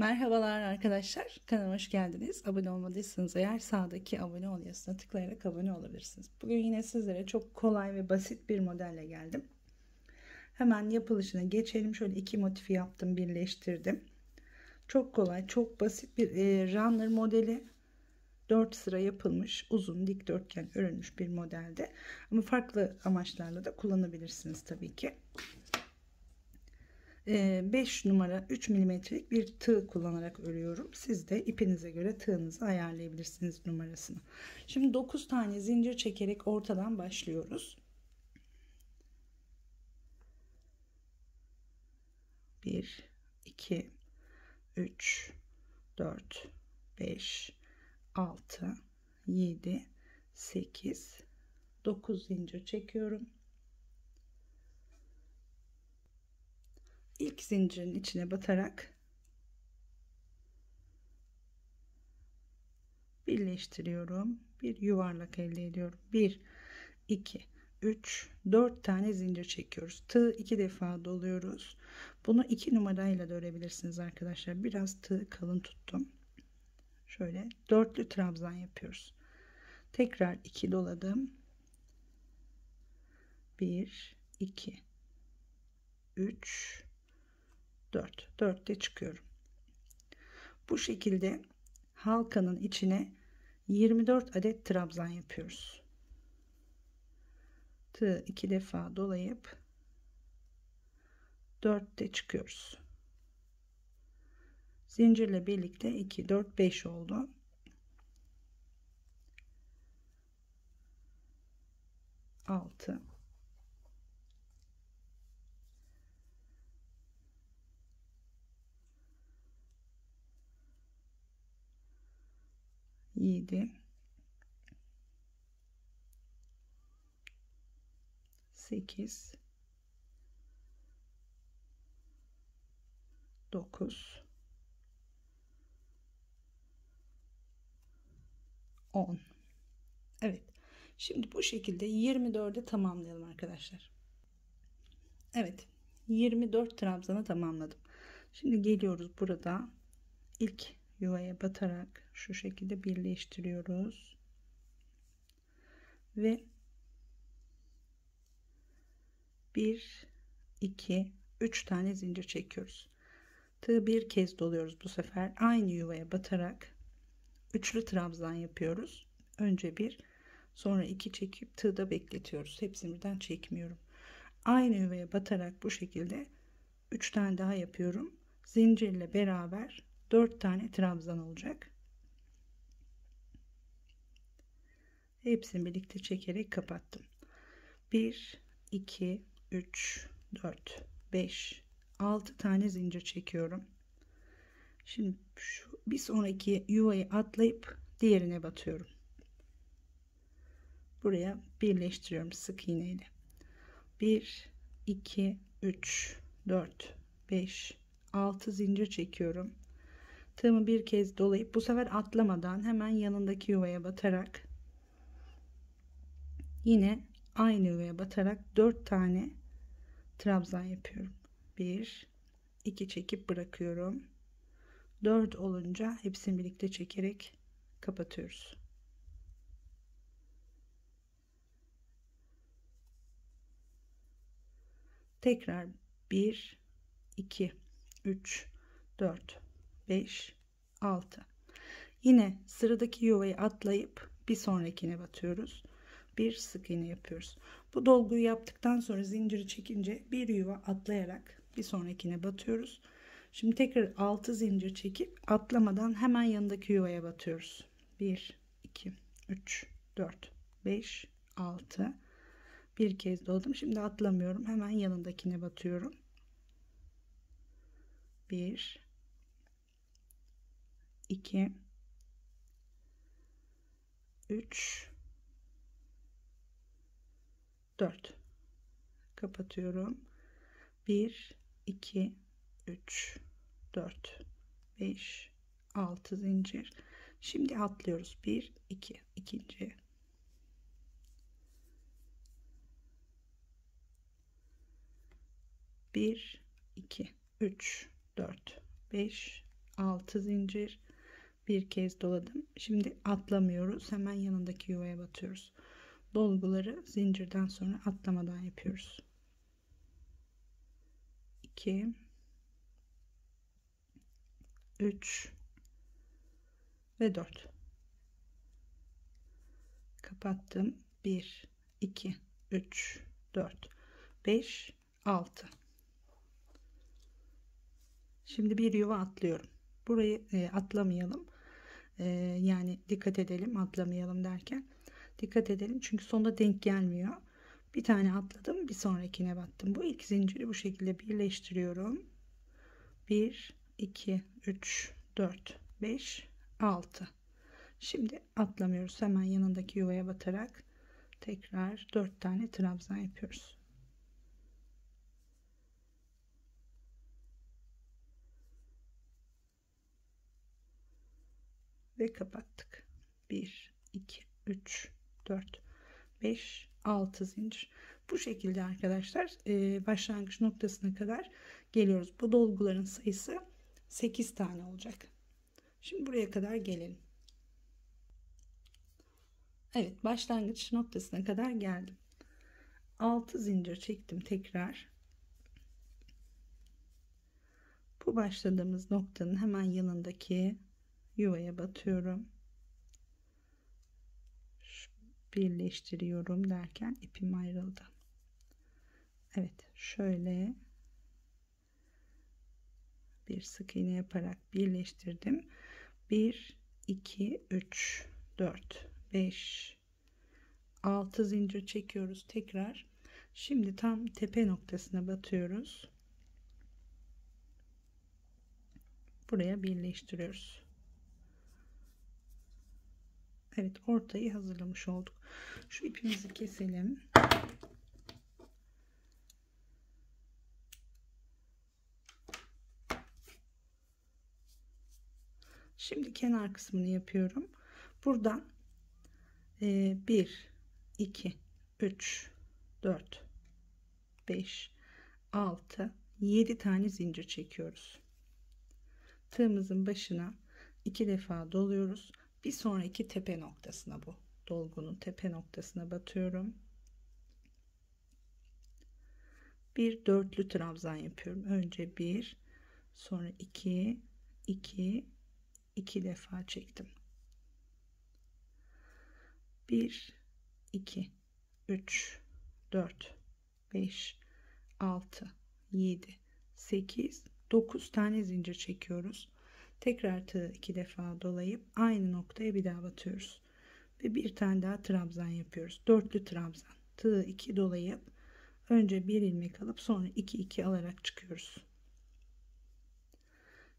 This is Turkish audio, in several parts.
Merhabalar arkadaşlar. Kanalıma hoş geldiniz. Abone olmadıysanız eğer sağdaki abone ol yazısına tıklayarak abone olabilirsiniz. Bugün yine sizlere çok kolay ve basit bir modelle geldim. Hemen yapılışına geçelim. Şöyle iki motifi yaptım, birleştirdim. Çok kolay, çok basit bir e, runner modeli. 4 sıra yapılmış, uzun dikdörtgen örülmüş bir modelde. Ama farklı amaçlarla da kullanabilirsiniz tabii ki. 5 ee, numara 3 milimetrelik bir tığ kullanarak örüyorum. Siz de ipinize göre tığınızı ayarlayabilirsiniz numarasını. Şimdi 9 tane zincir çekerek ortadan başlıyoruz. 1 2 3 4 5 6 7 8 9 zincir çekiyorum. İlk zincirin içine batarak birleştiriyorum. Bir yuvarlak elde ediyorum. 1 2 3 4 tane zincir çekiyoruz. Tığ iki defa doluyoruz. Bunu iki numarayla da örebilirsiniz arkadaşlar. Biraz tığ kalın tuttum. Şöyle dörtlü trabzan yapıyoruz. Tekrar 2 doladım. 1 2 3 4 4'te çıkıyorum. Bu şekilde halkanın içine 24 adet trabzan yapıyoruz. Tığ iki defa dolayıp 4'te çıkıyoruz. Zincirle birlikte 2 4 5 oldu. 6 7 8 9 10 Evet. Şimdi bu şekilde 24'e tamamlayalım arkadaşlar. Evet. 24 trabzanı tamamladım. Şimdi geliyoruz burada. İlk yuvaya batarak şu şekilde birleştiriyoruz. Ve 1 2 3 tane zincir çekiyoruz. Tığı bir kez doluyoruz bu sefer. Aynı yuvaya batarak üçlü trabzan yapıyoruz. Önce bir, sonra iki çekip tığda bekletiyoruz. Hepsini birden çekmiyorum. Aynı yuvaya batarak bu şekilde 3 tane daha yapıyorum. Zincirle beraber 4 tane trabzan olacak. Hepsini birlikte çekerek kapattım. 1 2 3 4 5 6 tane zincir çekiyorum. Şimdi şu bir sonraki yuvayı atlayıp diğerine batıyorum. Buraya birleştiriyorum sık iğne ile. 1 2 3 4 5 6 zincir çekiyorum. Tığımı bir kez dolayıp bu sefer atlamadan hemen yanındaki yuvaya batarak yine aynı yuvaya batarak 4 tane trabzan yapıyorum. 1 2 çekip bırakıyorum. 4 olunca hepsini birlikte çekerek kapatıyoruz. Tekrar 1 2 3 4 5 6 yine sıradaki yuvayı atlayıp bir sonrakine batıyoruz. Bir sık iğne yapıyoruz. Bu dolguyu yaptıktan sonra zinciri çekince bir yuva atlayarak bir sonrakine batıyoruz. Şimdi tekrar 6 zincir çekip atlamadan hemen yanındaki yuvaya batıyoruz. 1 2 3 4 5 6 bir kez doladım şimdi atlamıyorum. Hemen yanındakine batıyorum. 1 2 3 4 kapatıyorum. 1 2 3 4 5 6 zincir. Şimdi atlıyoruz. 1 2 ikinci. Bir iki üç dört beş 6 zincir bir kez doladım. Şimdi atlamıyoruz. Hemen yanındaki yuvaya batıyoruz. Dolguları zincirden sonra atlamadan yapıyoruz. 2 3 ve 4 kapattım. 1 2 3 4 5 6 şimdi bir yuva atlıyorum. Burayı e, atlamayalım e, yani dikkat edelim atlamayalım derken. Dikkat edelim çünkü sonunda denk gelmiyor. Bir tane atladım bir sonrakine battım. Bu ilk zinciri bu şekilde birleştiriyorum. 1 2 3 4 5 6 şimdi atlamıyoruz. Hemen yanındaki yuvaya batarak tekrar 4 tane trabzan yapıyoruz ve kapattık. 1 2 3 4 5 6 zincir. Bu şekilde arkadaşlar e, başlangıç noktasına kadar geliyoruz. Bu dolguların sayısı 8 tane olacak. Şimdi buraya kadar gelelim. Evet başlangıç noktasına kadar geldim. 6 zincir çektim tekrar. Bu başladığımız noktanın hemen yanındaki yuvaya batıyorum. Birleştiriyorum derken ipim ayrıldı. Evet şöyle bir sık iğne yaparak birleştirdim. 1 2 3 4 5 6 zincir çekiyoruz tekrar. Şimdi tam tepe noktasına batıyoruz. Buraya birleştiriyoruz Evet ortayı hazırlamış olduk şu ipimizi keselim Şimdi kenar kısmını yapıyorum. Buradan 1 2 3 4 5 6 7 tane zincir çekiyoruz. Tığımızın başına iki defa doluyoruz. Bir sonraki tepe noktasına bu dolgunun tepe noktasına batıyorum. Bir dörtlü trabzan yapıyorum. Önce bir, sonra iki, iki, iki defa çektim. 1 2 3 4 5 6 7 8 9 tane zincir çekiyoruz. Tekrar tığı iki defa dolayıp aynı noktaya bir daha batıyoruz. Ve bir tane daha trabzan yapıyoruz. Dörtlü trabzan. Tığı iki dolayıp önce bir ilmek alıp sonra iki iki alarak çıkıyoruz.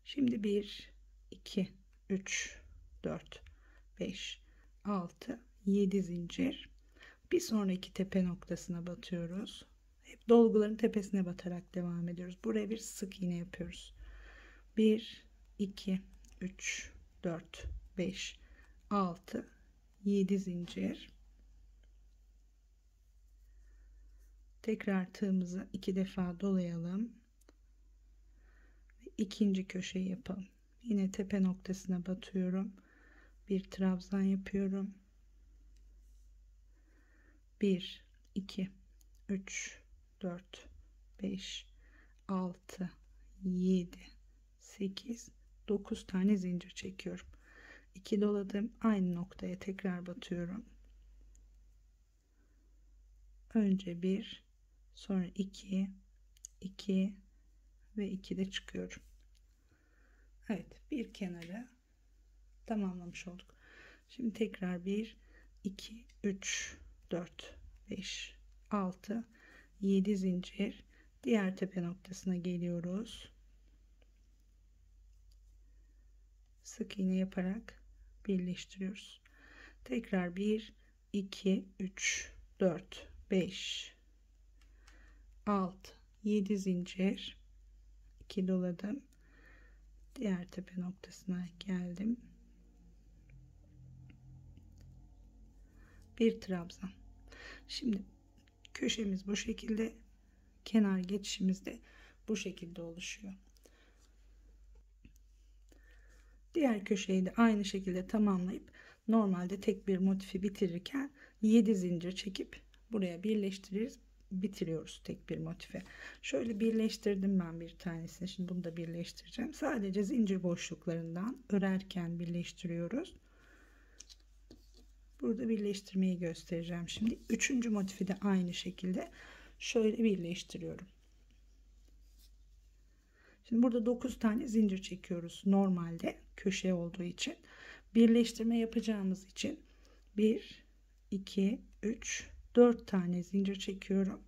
Şimdi 1 2 3 4 5 6 7 zincir bir sonraki tepe noktasına batıyoruz hep dolguların tepesine batarak devam ediyoruz buraya bir sık iğne yapıyoruz 1 2 3 4 5 6 7 zincir. Tekrar tığımızı iki defa dolayalım. Ve ikinci köşeyi yapalım. Yine tepe noktasına batıyorum. Bir trabzan yapıyorum. 1 2 3 4 5 6 7 8 9 tane zincir çekiyorum. 2 doladım aynı noktaya tekrar batıyorum. Önce 1 sonra 2 2 ve 2 de çıkıyorum. Evet bir kenarı tamamlamış olduk. Şimdi tekrar 1 2 3 4 5 6 7 zincir. Diğer tepe noktasına geliyoruz sık iğne yaparak birleştiriyoruz. Tekrar 1 2 3 4 5 6 7 zincir. 2 doladım. Diğer tepe noktasına geldim. Bir trabzan. Şimdi köşemiz bu şekilde kenar geçişimiz de bu şekilde oluşuyor. Diğer köşeyi de aynı şekilde tamamlayıp normalde tek bir motifi bitirirken 7 zincir çekip buraya birleştiririz bitiriyoruz tek bir motife. Şöyle birleştirdim ben bir tanesini. Şimdi bunu da birleştireceğim. Sadece zincir boşluklarından örerken birleştiriyoruz. Burada birleştirmeyi göstereceğim. Şimdi üçüncü motifi de aynı şekilde şöyle birleştiriyorum. Şimdi burada 9 tane zincir çekiyoruz. Normalde köşe olduğu için. Birleştirme yapacağımız için 1, 2, 3, 4 tane zincir çekiyorum.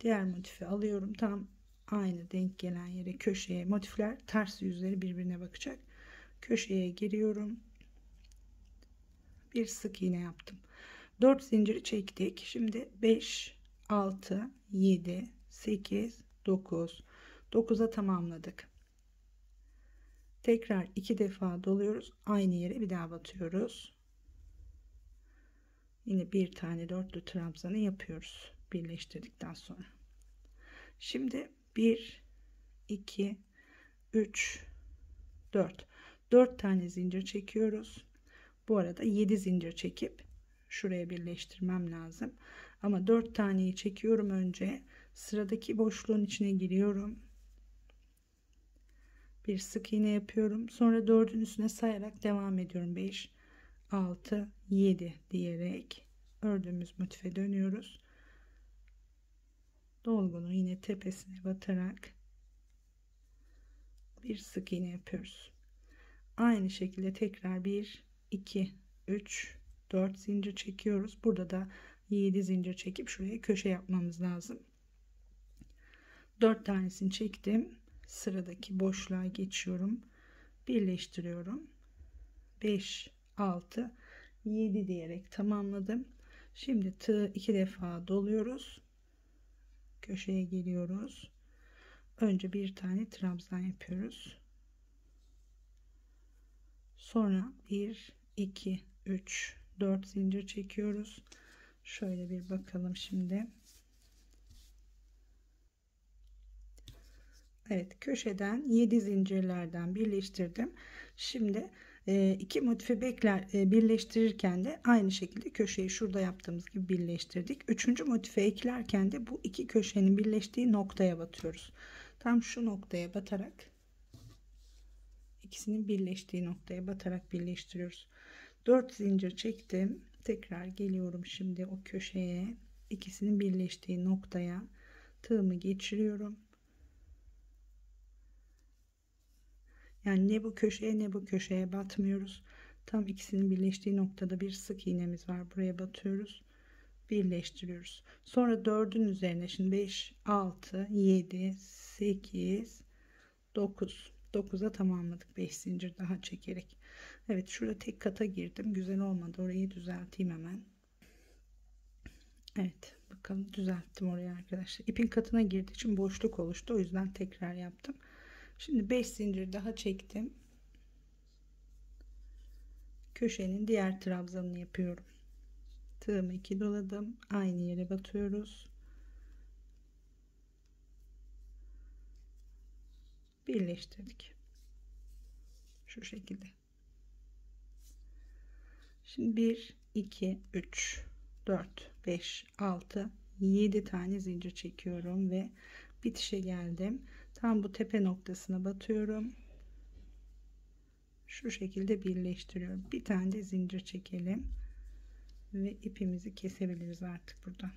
Diğer motifi alıyorum. Tam aynı denk gelen yere köşeye motifler ters yüzleri birbirine bakacak. Köşeye giriyorum. Bir sık iğne yaptım. 4 zinciri çektik. Şimdi 5, 6, 7, 8, 9. 9'a tamamladık. Tekrar iki defa doluyoruz. Aynı yere bir daha batıyoruz. Yine bir tane dörtlü trabzanı yapıyoruz. Birleştirdikten sonra. Şimdi 1, 2, 3, 4. 4 tane zincir çekiyoruz. Bu arada 7 zincir çekip şuraya birleştirmem lazım. Ama 4 taneyi çekiyorum önce. Sıradaki boşluğun içine giriyorum. Bir sık iğne yapıyorum. Sonra 4'ün üstüne sayarak devam ediyorum. 5, 6, 7 diyerek ördüğümüz motife dönüyoruz. Dolgunu yine tepesine batarak bir sık iğne yapıyoruz. Aynı şekilde tekrar 1, 2, 3, 4 zincir çekiyoruz. Burada da 7 zincir çekip şuraya köşe yapmamız lazım. 4 tanesini çektim. Sıradaki boşluğa geçiyorum. Birleştiriyorum. 5, 6, 7 diyerek tamamladım. Şimdi tığ iki defa doluyoruz. Köşeye geliyoruz. Önce bir tane trabzan yapıyoruz. Sonra 1, 2, 3, 4 zincir çekiyoruz. Şöyle bir bakalım şimdi. Evet köşeden 7 zincirlerden birleştirdim. Şimdi e, iki motifi bekler e, birleştirirken de aynı şekilde köşeyi şurada yaptığımız gibi birleştirdik. Üçüncü motife eklerken de bu iki köşenin birleştiği noktaya batıyoruz. Tam şu noktaya batarak ikisinin birleştiği noktaya batarak birleştiriyoruz. 4 zincir çektim. Tekrar geliyorum şimdi o köşeye. ikisinin birleştiği noktaya tığımı geçiriyorum. Yani ne bu köşeye ne bu köşeye batmıyoruz. Tam ikisinin birleştiği noktada bir sık iğnemiz var. Buraya batıyoruz. Birleştiriyoruz. Sonra dördün üzerine şimdi 5, 6, 7, 8, 9. 9'a tamamladık 5 zincir daha çekerek. Evet şurada tek kata girdim. Güzel olmadı. Orayı düzelteyim hemen. Evet bakalım düzelttim orayı arkadaşlar. İpin katına girdiği için boşluk oluştu. O yüzden tekrar yaptım. Şimdi 5 zincir daha çektim. Köşenin diğer trabzanını yapıyorum. Tığımı iki doladım. Aynı yere batıyoruz. Birleştirdik. Şu şekilde. Şimdi 1 2 3 4 5 6 7 tane zincir çekiyorum ve bitişe geldim. Tam bu tepe noktasına batıyorum. Şu şekilde birleştiriyorum. Bir tane de zincir çekelim. Ve ipimizi kesebiliriz artık buradan.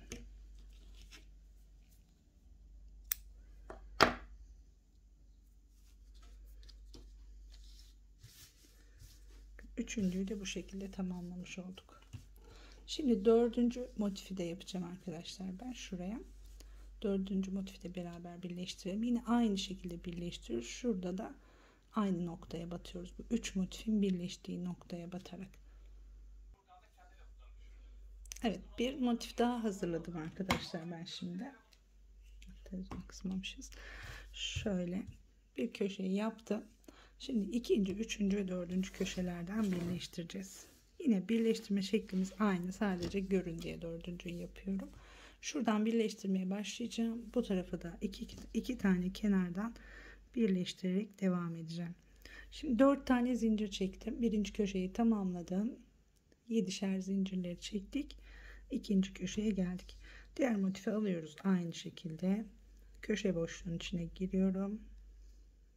Üçüncüyü de bu şekilde tamamlamış olduk. Şimdi dördüncü motifi de yapacağım arkadaşlar. Ben şuraya dördüncü motifi de beraber birleştirelim. Yine aynı şekilde birleştiriyoruz. Şurada da aynı noktaya batıyoruz. Bu üç motifin birleştiği noktaya batarak. Evet bir motif daha hazırladım arkadaşlar ben şimdi. Kısmamışız. Şöyle bir köşeyi yaptım. Şimdi ikinci, üçüncü ve dördüncü köşelerden birleştireceğiz. Yine birleştirme şeklimiz aynı. Sadece görün diye dördüncüyü yapıyorum. Şuradan birleştirmeye başlayacağım. Bu tarafa da iki, iki tane kenardan birleştirerek devam edeceğim. Şimdi 4 tane zincir çektim. Birinci köşeyi tamamladım. 7'şer zincirleri çektik. İkinci köşeye geldik. Diğer motifi alıyoruz aynı şekilde. Köşe boşluğunun içine giriyorum.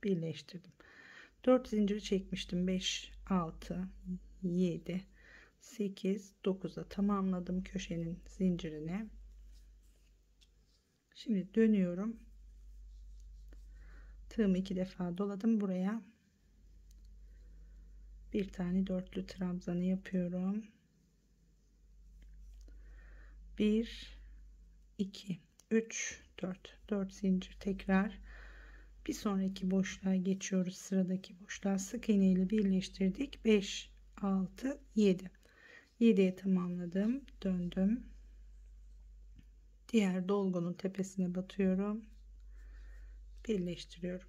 Birleştirdim. 4 zinciri çekmiştim. 5, 6, 7, 8, 9'a tamamladım köşenin zincirini. Şimdi dönüyorum. Tığımı iki defa doladım buraya. Bir tane dörtlü trabzanı yapıyorum. 1 2 3 4 4 zincir tekrar. Bir sonraki boşluğa geçiyoruz. Sıradaki boşluğa sık iğne ile birleştirdik. 5 6 7 7'ye tamamladım. Döndüm diğer dolgunun tepesine batıyorum. Birleştiriyorum.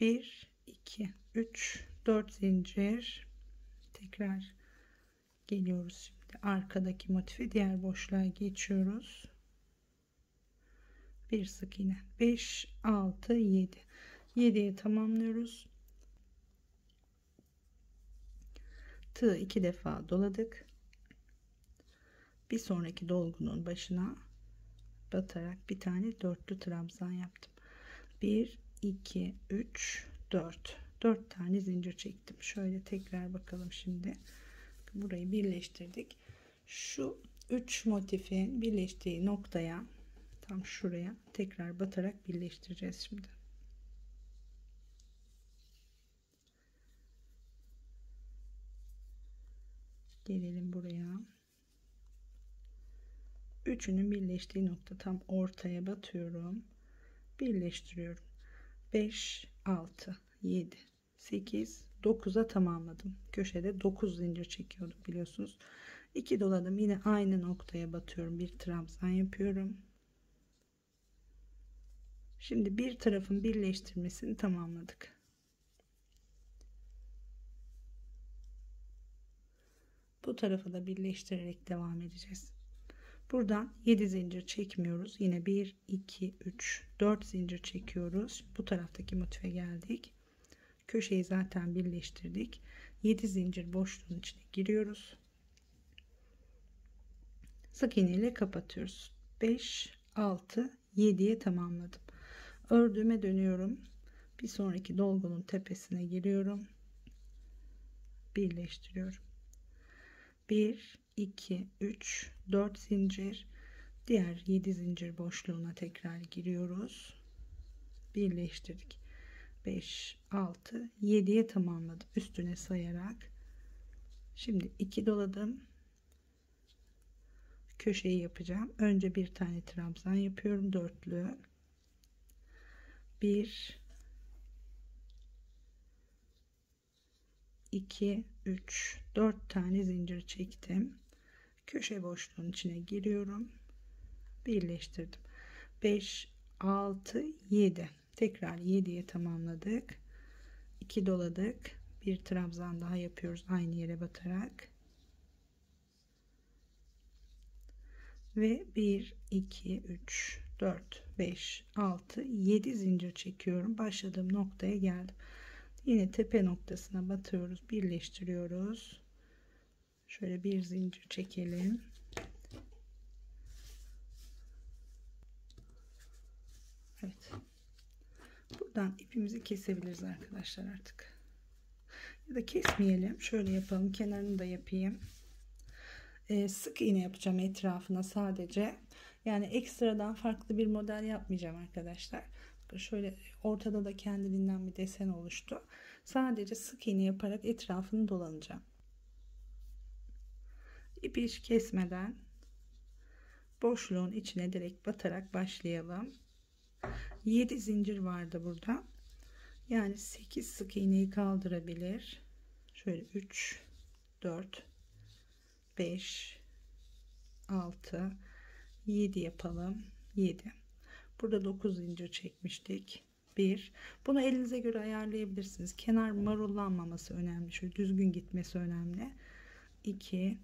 1 2 3 4 zincir. Tekrar geliyoruz şimdi. Arkadaki motifi diğer boşluğa geçiyoruz. Bir sık iğne 5 6 7 7'ye tamamlıyoruz. Tığ iki defa doladık. Bir sonraki dolgunun başına batarak bir tane dörtlü trabzan yaptım. 1 2 3 4 4 tane zincir çektim. Şöyle tekrar bakalım şimdi. Burayı birleştirdik. Şu 3 motifin birleştiği noktaya tam şuraya tekrar batarak birleştireceğiz şimdi. Gelelim buraya üçünün birleştiği nokta tam ortaya batıyorum. Birleştiriyorum. 5 6 7 8 9'a tamamladım. Köşede 9 zincir çekiyorduk biliyorsunuz. 2 doladım yine aynı noktaya batıyorum. Bir trabzan yapıyorum. Şimdi bir tarafın birleştirmesini tamamladık. Bu tarafı da birleştirerek devam edeceğiz buradan 7 zincir çekmiyoruz. Yine 1 2 3 4 zincir çekiyoruz. Bu taraftaki motife geldik. Köşeyi zaten birleştirdik. 7 zincir boşluğun içine giriyoruz. Sık iğne ile kapatıyoruz. 5 6 7'ye tamamladım. Ördüğüme dönüyorum. Bir sonraki dolgunun tepesine giriyorum. Birleştiriyorum. 1 2 3 4 zincir. Diğer 7 zincir boşluğuna tekrar giriyoruz. Birleştirdik. 5 6 7'ye tamamladım üstüne sayarak. Şimdi 2 doladım. Köşeyi yapacağım. Önce bir tane trabzan yapıyorum dörtlü. 1 2 3 4 tane zincir çektim köşe boşluğun içine giriyorum. Birleştirdim. 5 6 7 tekrar 7'ye tamamladık. 2 doladık. Bir trabzan daha yapıyoruz aynı yere batarak. Ve 1 2 3 4 5 6 7 zincir çekiyorum. Başladığım noktaya geldim. Yine tepe noktasına batıyoruz. Birleştiriyoruz şöyle bir zincir çekelim. Evet. Buradan ipimizi kesebiliriz arkadaşlar artık. Ya da kesmeyelim. Şöyle yapalım. Kenarını da yapayım. Ee, sık iğne yapacağım etrafına sadece. Yani ekstradan farklı bir model yapmayacağım arkadaşlar. Şöyle ortada da kendiliğinden bir desen oluştu. Sadece sık iğne yaparak etrafını dolanacağım ipi hiç kesmeden boşluğun içine direkt batarak başlayalım. 7 zincir vardı burada. Yani 8 sık iğneyi kaldırabilir. Şöyle 3 4 5 6 7 yapalım. 7 burada 9 zincir çekmiştik. 1 bunu elinize göre ayarlayabilirsiniz. Kenar marullanmaması önemli. Şöyle düzgün gitmesi önemli. 2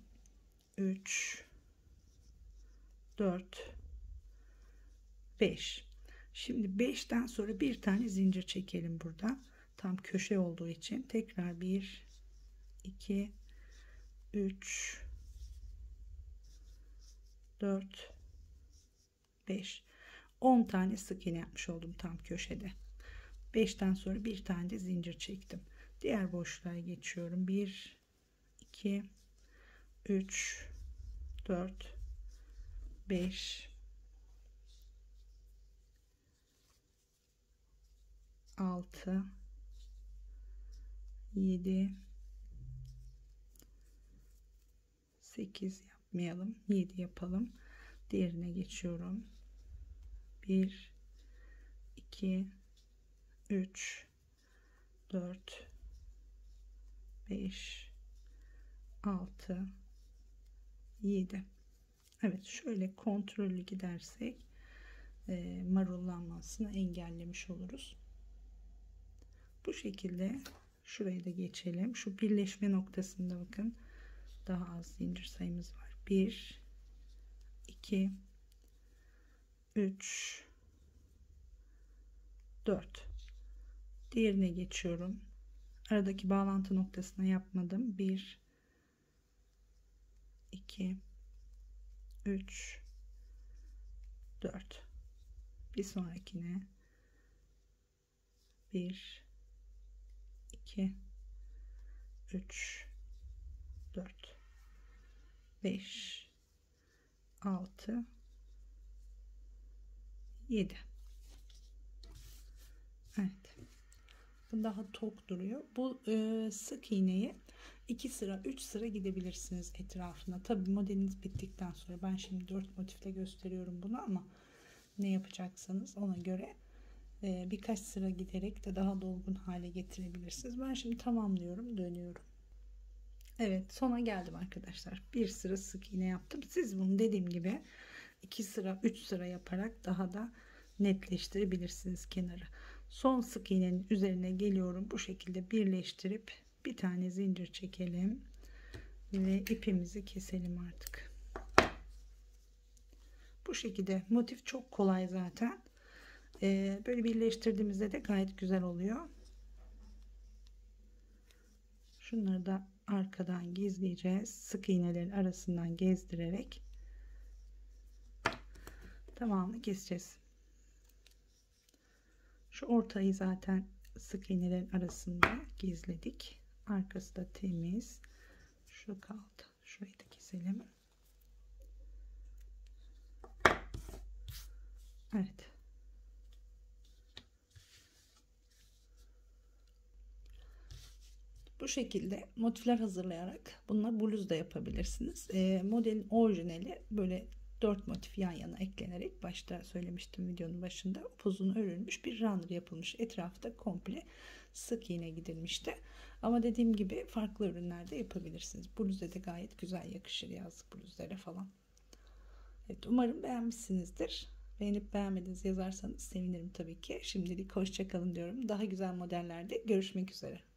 3 4 5 şimdi 5'ten sonra bir tane zincir çekelim burada. Tam köşe olduğu için. Tekrar 1 2 3 4 5 10 tane sık iğne yapmış oldum tam köşede. 5'ten sonra bir tane de zincir çektim. Diğer boşluğa geçiyorum. 1 2 3 4 5 6 7 8 yapmayalım 7 yapalım. Diğerine geçiyorum. 1 2 3 4 5 6 7 Evet şöyle kontrollü gidersek e, marullanmasını engellemiş oluruz. Bu şekilde şurayı da geçelim. Şu birleşme noktasında bakın daha az zincir sayımız var. 1 2 3 4 diğerine geçiyorum. Aradaki bağlantı noktasına yapmadım. 1 2 3 4 bir sonrakine 1 2 3 4 5 6 7 Evet daha tok duruyor bu e, sık iğneyi 2 sıra 3 sıra gidebilirsiniz etrafına tabi modeliniz bittikten sonra ben şimdi 4 motifte gösteriyorum bunu ama ne yapacaksanız ona göre e, birkaç sıra giderek de daha dolgun hale getirebilirsiniz ben şimdi tamamlıyorum dönüyorum Evet sona geldim arkadaşlar. Bir sıra sık iğne yaptım. Siz bunu dediğim gibi iki sıra üç sıra yaparak daha da netleştirebilirsiniz kenarı. Son sık iğnenin üzerine geliyorum. Bu şekilde birleştirip bir tane zincir çekelim ve ipimizi keselim artık. Bu şekilde motif çok kolay zaten. Ee, böyle birleştirdiğimizde de gayet güzel oluyor. Şunları da arkadan gizleyeceğiz. Sık iğnelerin arasından gezdirerek tamamını keseceğiz. Şu ortayı zaten sık iğnelerin arasında gizledik. Arkası da temiz. Şu kaldı. Şurayı da keselim. Evet. Bu şekilde motifler hazırlayarak bununla bluz da yapabilirsiniz. E, modelin orijinali böyle 4 motif yan yana eklenerek başta söylemiştim videonun başında upuzun örülmüş bir runner yapılmış. Etrafı da komple sık iğne gidilmişti. Ama dediğim gibi farklı ürünlerde yapabilirsiniz. Bluze de gayet güzel yakışır yazlık bluzlara falan. Evet umarım beğenmişsinizdir. Beğenip beğenmediniz yazarsanız sevinirim tabii ki. Şimdilik hoşçakalın diyorum. Daha güzel modellerde görüşmek üzere.